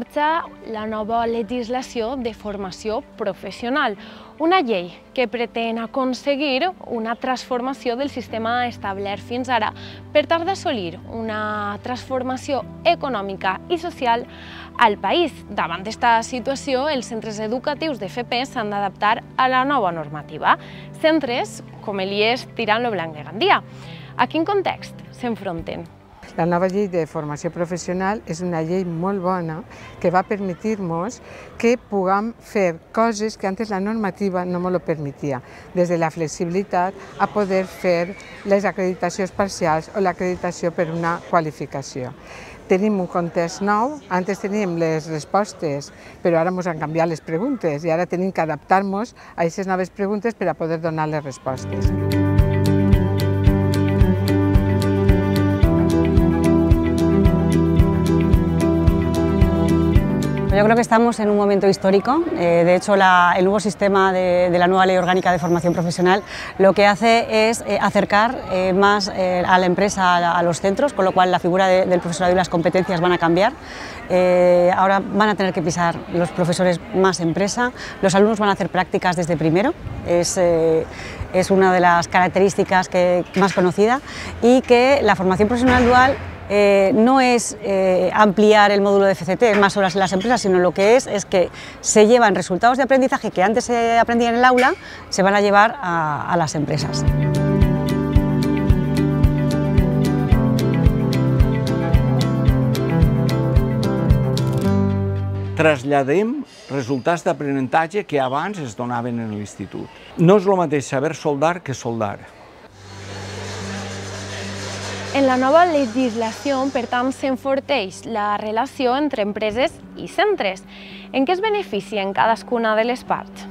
marxa la nova legislació de formació professional, una llei que pretén aconseguir una transformació del sistema establert fins ara per tal d'assolir una transformació econòmica i social al país. Davant d'esta situació, els centres educatius d'FP s'han d'adaptar a la nova normativa. Centres com l'IES Tirant lo Blanc de Gandia. A quin context s'enfronten? La nova llei de formació professional és una llei molt bona que va permetir-nos que puguem fer coses que antes la normativa no ens lo permetia, des de la flexibilitat a poder fer les acreditacions parcials o l'acreditació per una qualificació. Tenim un context nou, antes teníem les respostes, però ara ens han canviat les preguntes i ara tenim que adaptar-nos a aquestes noves preguntes per a poder donar les respostes. Yo creo que estamos en un momento histórico. Eh, de hecho, el nuevo sistema de, la nueva Ley Orgánica de Formación Profesional lo que hace es eh, acercar eh, más a la empresa a, los centros, con lo cual la figura de, del profesorado y las competencias van a cambiar. Ahora van a tener que pisar los profesores más empresa, los alumnos van a hacer prácticas desde primero, es una de las características que, más conocida, y que la formación profesional dual eh, no es eh, ampliar el módulo de FCT, más horas en las empresas, sino lo que es es que se llevan resultados de aprendizaje que antes se aprendían en el aula, se van a llevar a, a las empresas. Traslladem resultats d'aprenentatge que abans es donaven en l'institut. No és el mateix saber soldar que soldar. En la nova legislació, per tant, s'enforteix la relació entre empreses i centres. En què es beneficien cadascuna de les parts?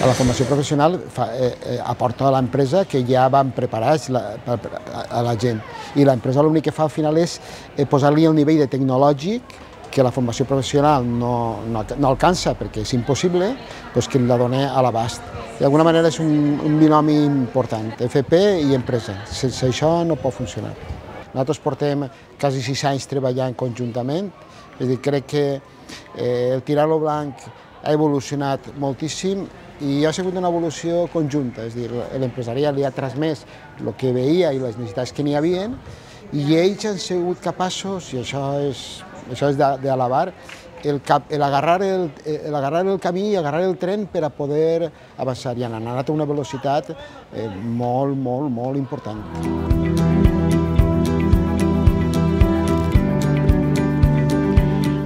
A la formació professional fa, eh, eh, aporta a l'empresa que ja van preparats la, a, a la gent i l'empresa l'únic que fa al final és eh, posar-li el nivell de tecnològic que la formació professional no, no, no alcança perquè és impossible, doncs que la dona a l'abast. D'alguna manera és un, un binomi important, FP i empresa. Sense això no pot funcionar. Nosaltres portem quasi sis anys treballant conjuntament, és a dir, crec que eh, el tirar-lo blanc ha evolucionat moltíssim i ha sigut una evolució conjunta, és a dir, l'empresariat li ha transmès el que veia i les necessitats que n'hi havia i ells han sigut capaços, i això és, això és d'alabar, el, cap, el, agarrar el, el agarrar el camí i agarrar el tren per a poder avançar i han anat a una velocitat eh, molt, molt, molt important.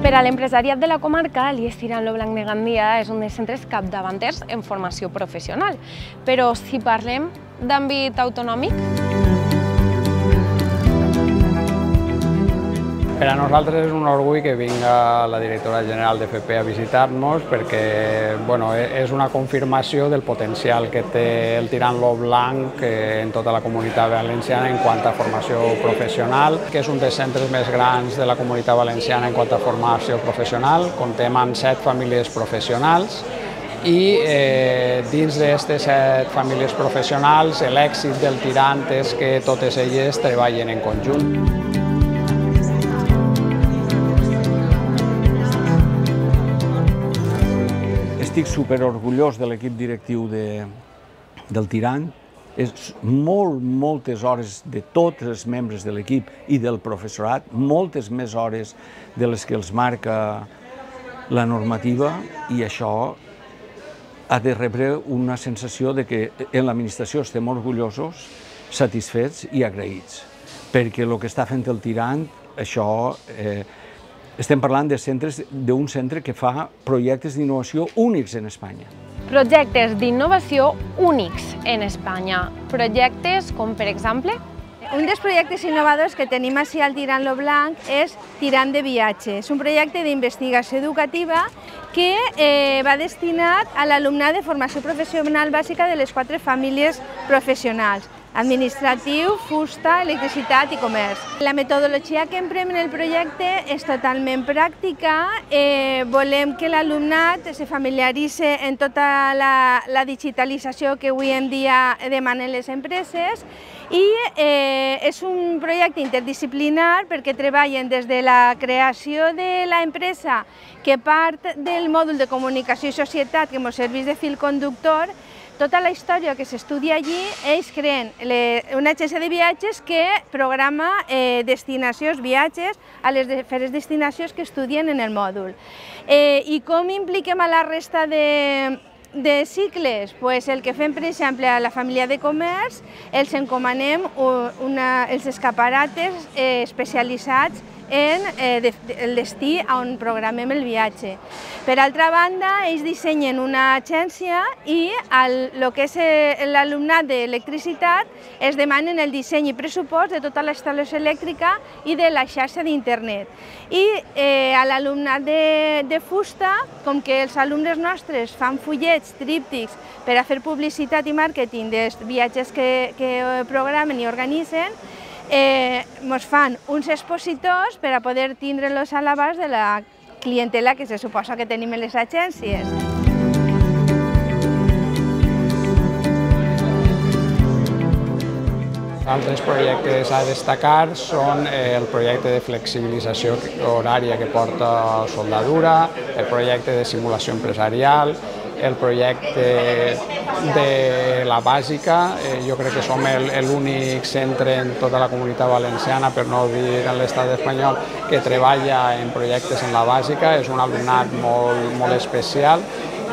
Per a l'empresariat de la comarca, l'IES Tirant lo Blanc de Gandia és un dels centres capdavanters en formació professional. Però si parlem d'àmbit autonòmic... Per a nosaltres és un orgull que vinga la directora general de FP a visitar-nos perquè bueno, e-, és una confirmació del potencial que té el Tirant lo Blanc en tota la comunitat valenciana en quant a formació professional, que és un dels centres més grans de la comunitat valenciana en quant a formació professional. Contem amb set famílies professionals i eh, dins d'aquestes set famílies professionals l'èxit del tirant és que totes elles treballen en conjunt. Estic super orgullós de l'equip directiu de, del Tirant. És molt, moltes hores de tots els membres de l'equip i del professorat, moltes més hores de les que els marca la normativa i això ha de rebre una sensació de que en l'administració estem orgullosos, satisfets i agraïts, perquè el que està fent el Tirant, això eh, estem parlant de centres d'un centre que fa projectes d'innovació únics en Espanya. Projectes d'innovació únics en Espanya. Projectes com, per exemple, un dels projectes innovadors que tenim així al Tirant lo Blanc és Tirant de Viatge. És un projecte d'investigació educativa que eh, va destinat a l'alumnat de formació professional bàsica de les quatre famílies professionals. Administratiu, fusta, electricitat i comerç. La metodologia que emprem en el projecte és totalment pràctica. Eh, volem que l'alumnat se familiaritzi en tota la, la digitalització que avui en dia demanen les empreses i eh, és un projecte interdisciplinar perquè treballen des de la creació de l'empresa que part del mòdul de comunicació i societat que ens serveix de fil conductor tota la història que s'estudia allí, ells creen una agència de viatges que programa eh, destinacions, viatges a les diferents destinacions que estudien en el mòdul. Eh, I com impliquem a la resta de, de cicles? Pues el que fem, per exemple, a la família de comerç, els encomanem una, els escaparates eh, especialitzats en eh, el destí on programem el viatge. Per altra banda, ells dissenyen una agència i el, que és eh, l'alumnat d'electricitat es demanen el disseny i pressupost de tota la instal·lació elèctrica i de la xarxa d'internet. I eh, a l'alumnat de, de fusta, com que els alumnes nostres fan fullets, tríptics, per a fer publicitat i màrqueting dels viatges que, que programen i organitzen, eh, ens fan uns expositors per a poder tindre-los a l'abast de la clientela que se suposa que tenim en les agències. Altres projectes a destacar són el projecte de flexibilització horària que porta Soldadura, el projecte de simulació empresarial, el projecte de la bàsica. Eh, jo crec que som l'únic centre en tota la comunitat valenciana, per no dir en l'estat espanyol, que treballa en projectes en la bàsica. És un alumnat molt, molt especial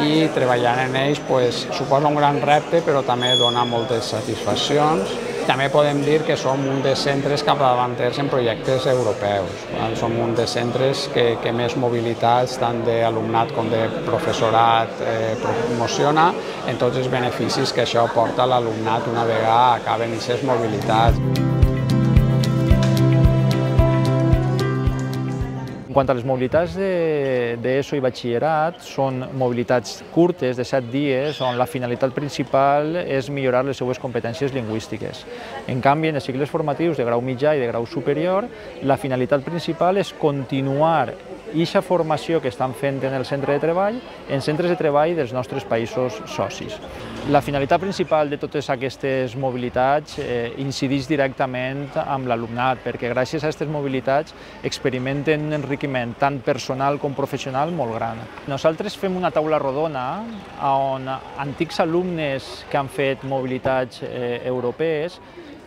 i treballant en ells pues, suposa un gran repte, però també dona moltes satisfaccions també podem dir que som un dels centres capdavanters en projectes europeus. Som un dels centres que, que més mobilitats, tant d'alumnat com de professorat, eh, promociona en tots els beneficis que això porta a l'alumnat una vegada acaben aquestes mobilitats. En quant a les mobilitats d'ESO de, i batxillerat, són mobilitats curtes de 7 dies on la finalitat principal és millorar les seues competències lingüístiques. En canvi, en els cicles formatius de grau mitjà i de grau superior, la finalitat principal és continuar aquesta formació que estan fent en el centre de treball en centres de treball dels nostres països socis. La finalitat principal de totes aquestes mobilitats eh, incideix directament amb l'alumnat, perquè gràcies a aquestes mobilitats experimenten un enriquiment tant personal com professional molt gran. Nosaltres fem una taula rodona on antics alumnes que han fet mobilitats eh, europees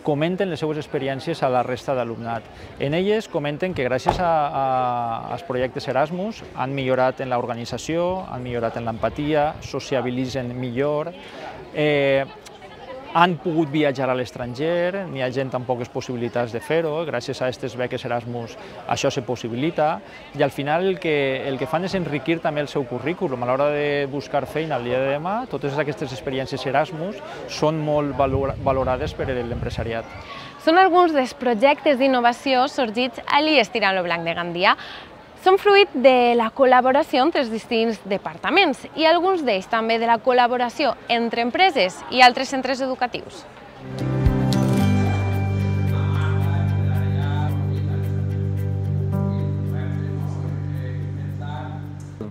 comenten les seues experiències a la resta d'alumnat. En elles comenten que gràcies a, a, als projectes Erasmus han millorat en l'organització, han millorat en l'empatia, sociabilitzen millor, eh, han pogut viatjar a l'estranger, n'hi ha gent amb poques possibilitats de fer-ho, gràcies a aquestes beques Erasmus això se possibilita, i al final el que, el que fan és enriquir també el seu currículum. A l'hora de buscar feina el dia de demà, totes aquestes experiències Erasmus són molt valorades per l'empresariat. Són alguns dels projectes d'innovació sorgits a l'IES Tirant lo Blanc de Gandia, són fruit de la col·laboració entre els distints departaments i alguns d'ells també de la col·laboració entre empreses i altres centres educatius.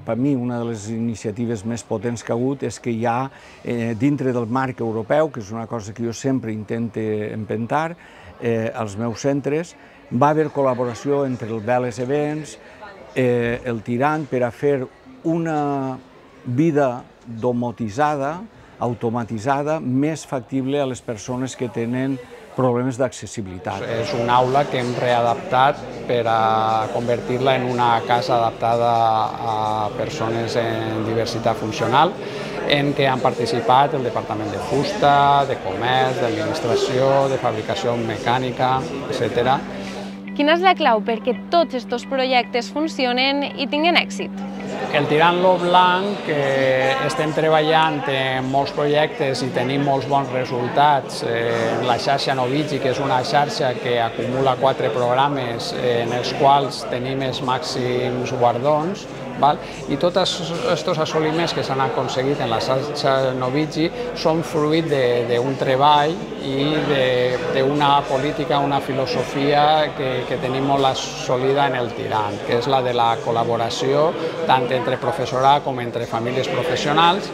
per mi una de les iniciatives més potents que ha hagut és que hi ha, eh, dintre del marc europeu, que és una cosa que jo sempre intento empentar, eh, als meus centres, va haver col·laboració entre el Veles Events, eh, el tirant per a fer una vida domotitzada, automatitzada, més factible a les persones que tenen problemes d'accessibilitat. És una aula que hem readaptat per a convertir-la en una casa adaptada a persones en diversitat funcional, en què han participat el Departament de Fusta, de Comerç, d'Administració, de Fabricació Mecànica, etc Quina és la clau perquè tots aquests projectes funcionen i tinguin èxit? El Tirant-lo Blanc, que estem treballant en molts projectes i tenim molts bons resultats en la xarxa Novigi, que és una xarxa que acumula quatre programes en els quals tenim els màxims guardons, Val? I tots aquests assoliments que s'han aconseguit en la xarxa Novigi són fruit d'un treball i d'una política, una filosofia que, que tenim molt assolida en el Tirant, que és la de la col·laboració tant entre professorat com entre famílies professionals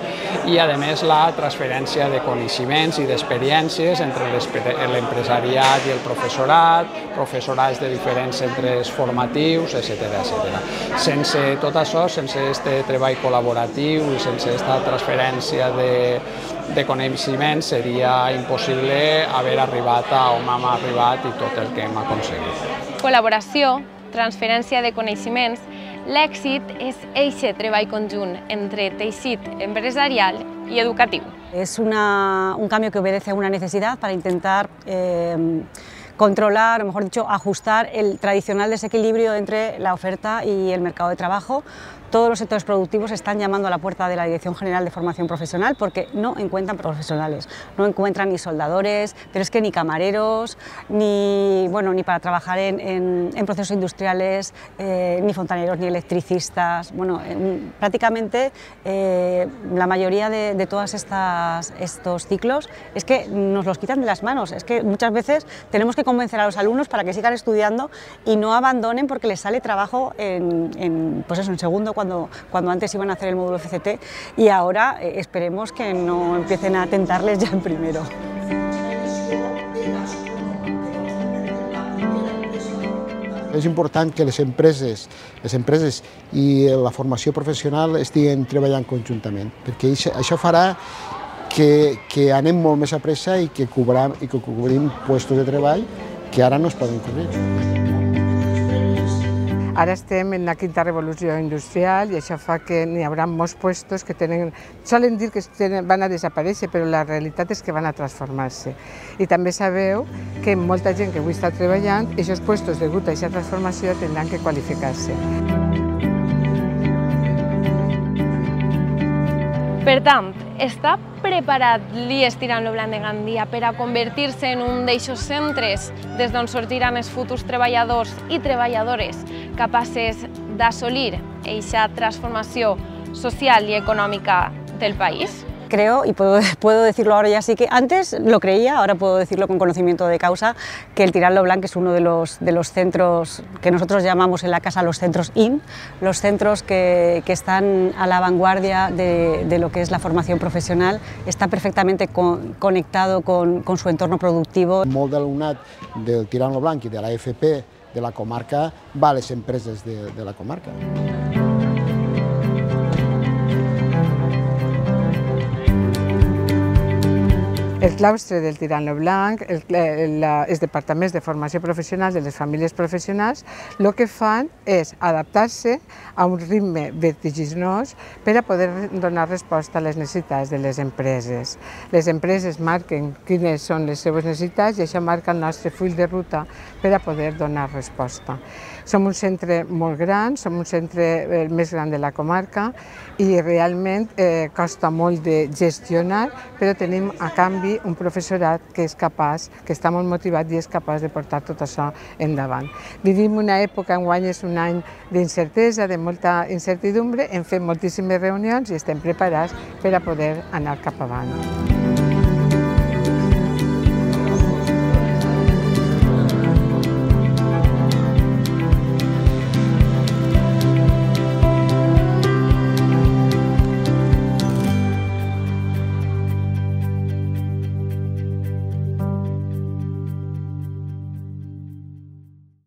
i, a més, la transferència de coneixements i d'experiències entre l'empresariat i el professorat, professorats de diferents centres formatius, etc etc. Sense tot això, sense aquest treball col·laboratiu i sense aquesta transferència de, de coneixement seria impossible haver arribat a on hem arribat i tot el que hem aconseguit. Col·laboració, transferència de coneixements, l'èxit és eixe treball conjunt entre teixit empresarial y educativo. Es una, un cambio que obedece a una necesidad para intentar eh, controlar, o mejor dicho, ajustar el tradicional desequilibrio entre la oferta y el mercado de trabajo. Todos los sectores productivos están llamando a la puerta de la Dirección General de Formación Profesional porque no encuentran profesionales, no encuentran ni soldadores, pero es que ni camareros, ni, bueno, ni para trabajar en, en, procesos industriales, eh, ni fontaneros, ni electricistas. Bueno, prácticamente eh, la mayoría de, de todos estos ciclos es que nos los quitan de las manos, es que muchas veces tenemos que convencer a los alumnos para que sigan estudiando y no abandonen porque les sale trabajo en, pues eso, en segundo, cuando, cuando antes iban a hacer el módulo FCT y ahora eh, esperemos que no empiecen a tentarles ya en primero. És important que les empreses, les empreses i la formació professional estiguin treballant conjuntament, perquè això farà que, que anem molt més a pressa i que, cobram, i que cobrim puestos de treball que ara no es poden cobrir. Ara estem en la quinta revolució industrial i això fa que n'hi haurà molts puestos que tenen... Solen dir que tenen, van a desaparèixer, però la realitat és que van a transformar-se. I també sabeu que molta gent que avui està treballant, aquests puestos degut a aquesta transformació tindran que qualificar-se. Per tant, està preparat lo Blanc de Gandia per a convertir-se en un d'eixos centres des d'on sortiran els futurs treballadors i treballadores capaces d'assolir aquesta transformació social i econòmica del país? Creo, y puedo, puedo, decirlo ahora ya sí que antes lo creía, ahora puedo decirlo con conocimiento de causa, que el Tirán Lo Blanc es uno de los, de los centros que nosotros llamamos en la casa los centros IN, los centros que, que están a la vanguardia de, de, lo que es la formación profesional, está perfectamente con, conectado con, con, su entorno productivo. Molt d'alumnat del Tirán Lo Blanc i de la FP de la comarca va a les empreses de, de la comarca. El claustre del Tirant lo Blanc, el, el, els departaments de formació professional de les famílies professionals, el que fan és adaptar-se a un ritme vertiginós per a poder donar resposta a les necessitats de les empreses. Les empreses marquen quines són les seves necessitats i això marca el nostre full de ruta per a poder donar resposta. Som un centre molt gran, som un centre el eh, més gran de la comarca i realment eh, costa molt de gestionar, però tenim a canvi un professorat que és capaç, que està molt motivat i és capaç de portar tot això endavant. Vivim una època, enguany és un any d'incertesa, de molta incertidumbre, hem fet moltíssimes reunions i estem preparats per a poder anar cap avant.